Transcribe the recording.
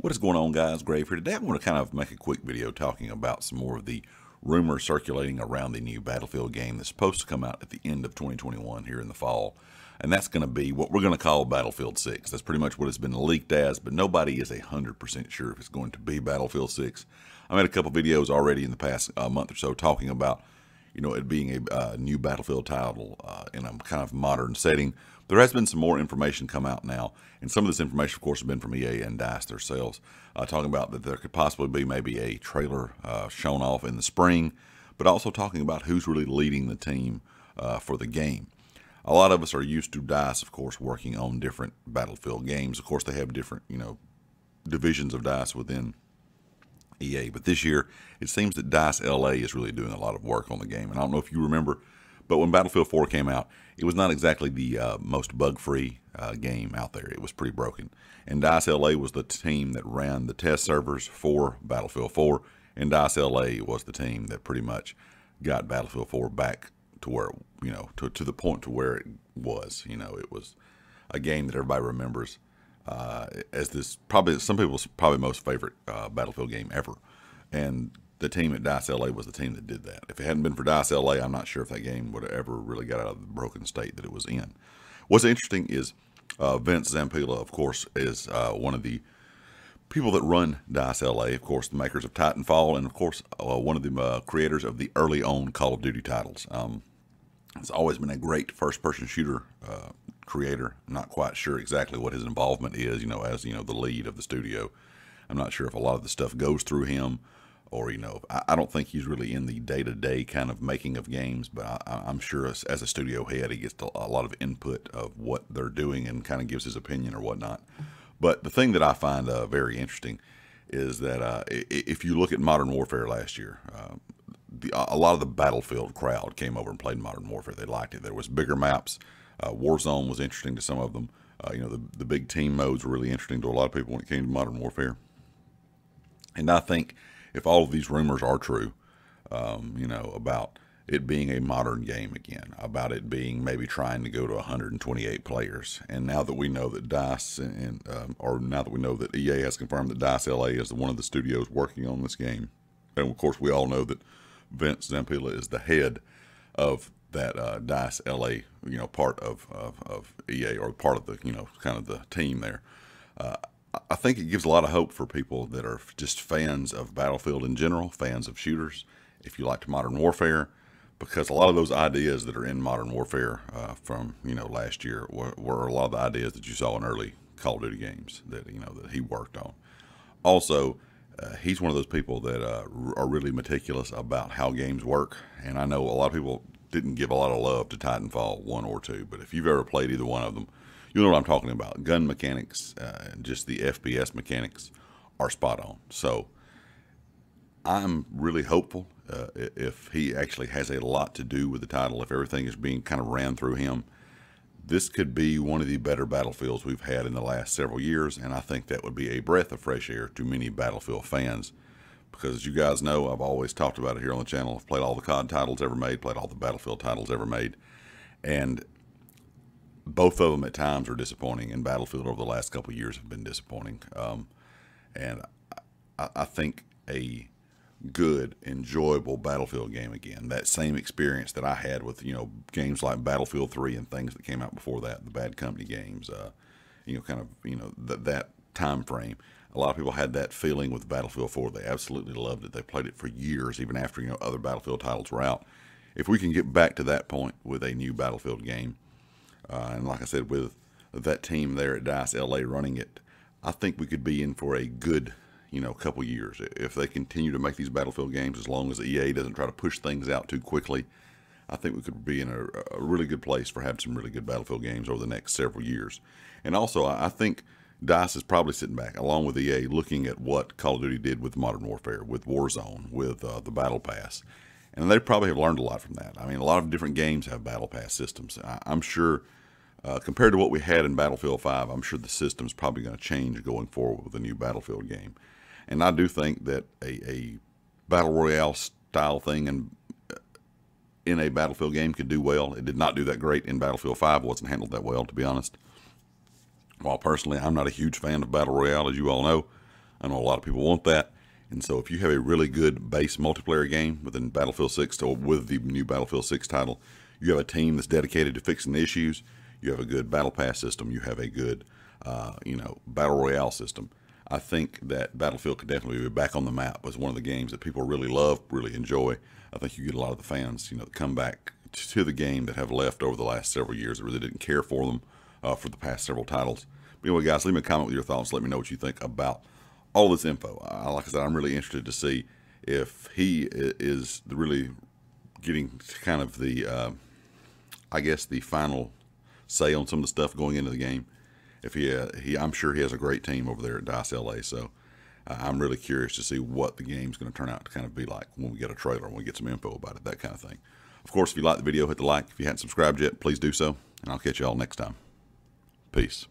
What is going on, guys? Grave here. Today I want to kind of make a quick video talking about some more of the rumors circulating around the new Battlefield game that's supposed to come out at the end of 2021 here in the fall. And that's going to be what we're going to call Battlefield 6. That's pretty much what it's been leaked as, but nobody is 100% sure if it's going to be Battlefield 6. I made a couple videos already in the past uh, month or so talking about you know, it being a uh, new Battlefield title uh, in a kind of modern setting. There has been some more information come out now, and some of this information, of course, has been from EA and DICE themselves, uh, talking about that there could possibly be maybe a trailer uh, shown off in the spring, but also talking about who's really leading the team uh, for the game. A lot of us are used to DICE, of course, working on different Battlefield games. Of course, they have different, you know, divisions of DICE within EA. But this year, it seems that DICE LA is really doing a lot of work on the game. And I don't know if you remember, but when Battlefield 4 came out, it was not exactly the uh, most bug-free uh, game out there. It was pretty broken. And DICE LA was the team that ran the test servers for Battlefield 4, and DICE LA was the team that pretty much got Battlefield 4 back to where, you know, to, to the point to where it was. You know, it was a game that everybody remembers uh, as this probably some people's probably most favorite uh, Battlefield game ever. And the team at DICE LA was the team that did that. If it hadn't been for DICE LA, I'm not sure if that game would have ever really got out of the broken state that it was in. What's interesting is uh, Vince Zampella, of course, is uh, one of the people that run DICE LA, of course, the makers of Titanfall, and of course, uh, one of the uh, creators of the early on Call of Duty titles. Um, it's always been a great first person shooter creator. I'm not quite sure exactly what his involvement is, you know, as, you know, the lead of the studio. I'm not sure if a lot of the stuff goes through him or, you know, I, I don't think he's really in the day to day kind of making of games, but I, am sure as, as, a studio head, he gets a lot of input of what they're doing and kind of gives his opinion or whatnot. But the thing that I find uh, very interesting is that uh, if you look at Modern Warfare last year, uh, the, a lot of the Battlefield crowd came over and played Modern Warfare. They liked it. There was bigger maps. Uh, Warzone was interesting to some of them. Uh, you know, the, the big team modes were really interesting to a lot of people when it came to Modern Warfare. And I think if all of these rumors are true, um, you know, about it being a modern game again, about it being maybe trying to go to 128 players. And now that we know that DICE, and, um, or now that we know that EA has confirmed that DICE LA is one of the studios working on this game, and of course we all know that Vince Zampella is the head of that uh, DICE LA, you know, part of, of, of, EA or part of the, you know, kind of the team there. Uh, I think it gives a lot of hope for people that are just fans of Battlefield in general, fans of shooters. If you like to Modern Warfare, because a lot of those ideas that are in Modern Warfare uh, from you know last year were, were, a lot of the ideas that you saw in early Call of Duty games that you know that he worked on. Also, uh, he's one of those people that uh, are really meticulous about how games work. And I know a lot of people didn't give a lot of love to Titanfall 1 or 2, but if you've ever played either one of them, you know what I'm talking about. Gun mechanics uh, and just the FPS mechanics are spot on. So I'm really hopeful uh, if he actually has a lot to do with the title, if everything is being kind of ran through him this could be one of the better battlefields we've had in the last several years, and I think that would be a breath of fresh air to many Battlefield fans. Because you guys know, I've always talked about it here on the channel. I've played all the COD titles ever made, played all the Battlefield titles ever made, and both of them at times are disappointing, and Battlefield over the last couple years have been disappointing. Um, and I, I think a good, enjoyable Battlefield game again. That same experience that I had with you know games like Battlefield 3 and things that came out before that, the Bad Company games. Uh, you know, kind of you know that that time frame. A lot of people had that feeling with Battlefield 4. They absolutely loved it. They played it for years, even after you know other Battlefield titles were out. If we can get back to that point with a new Battlefield game, uh, and like I said, with that team there at Dice LA running it, I think we could be in for a good you know, couple years. If they continue to make these Battlefield games, as long as EA doesn't try to push things out too quickly, I think we could be in a, a really good place for having some really good Battlefield games over the next several years. And also, I think DICE is probably sitting back, along with EA, looking at what Call of Duty did with Modern Warfare, with Warzone, with uh, the Battle Pass. And they probably have learned a lot from that. I mean, a lot of different games have Battle Pass systems. I, am sure, uh, compared to what we had in Battlefield 5, I'm sure the system's probably going to change going forward with a new Battlefield game. And I do think that a, a battle royale style thing uh, in a Battlefield game could do well. It did not do that great in Battlefield 5. wasn't handled that well, to be honest. While personally, I'm not a huge fan of Battle Royale, as you all know. I know a lot of people want that. And so if you have a really good base multiplayer game within Battlefield 6 or with the new Battlefield 6 title, you have a team that's dedicated to fixing the issues, you have a good battle pass system, you have a good, uh, you know, battle royale system. I think that Battlefield could definitely be back on the map as one of the games that people really love, really enjoy. I think you get a lot of the fans, you know, come back to the game that have left over the last several years that really didn't care for them uh, for the past several titles. But anyway, guys, leave me a comment with your thoughts. Let me know what you think about all this info. Uh, like I said, I'm really interested to see if he is really getting kind of the, uh, I guess, the final say on some of the stuff going into the game. If he, uh, he, I'm sure he has a great team over there at Dice LA. So I'm really curious to see what the game's going to turn out to kind of be like when we get a trailer, when we get some info about it, that kind of thing. Of course, if you like the video, hit the like. If you hadn't subscribed yet, please do so, and I'll catch you all next time. Peace.